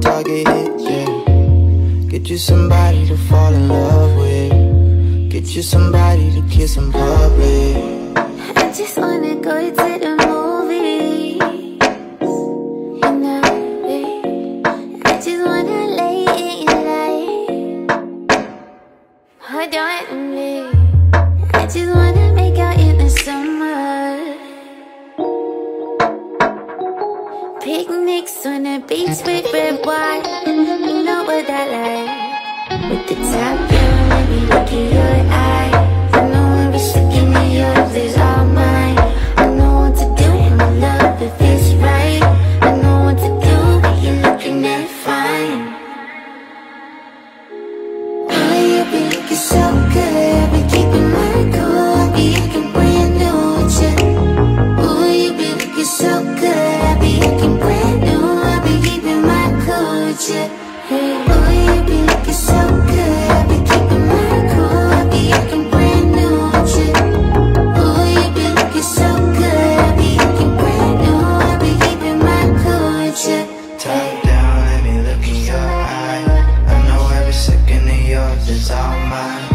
target hit, yeah. Get you somebody to fall in love with. Get you somebody to kiss in public. I just wanna go to the movies. You know. I just wanna lay in your light Hold on to me. I just wanna Picnics on the beach with red wine. You know what I like. With the top you looking so good I be keeping my cool I be brand new with you you so good I brand new I be keeping my cool with you Top down, let me look in your eye. I know every second of yours is all mine